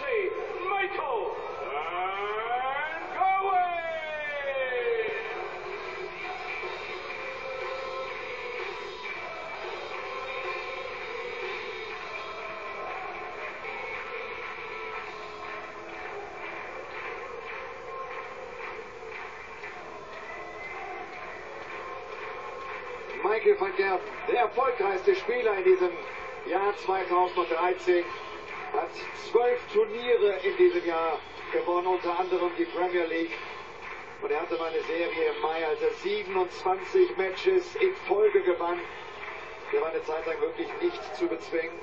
Monty, Michael, and go away! Michael van Gerven, der erfolgreichste Spieler in diesem Jahr 2013, hat zwölf Turniere in diesem Jahr gewonnen, unter anderem die Premier League. Und er hatte mal eine Serie im Mai, als er 27 Matches in Folge gewann. Der war eine Zeit lang wirklich nicht zu bezwingen.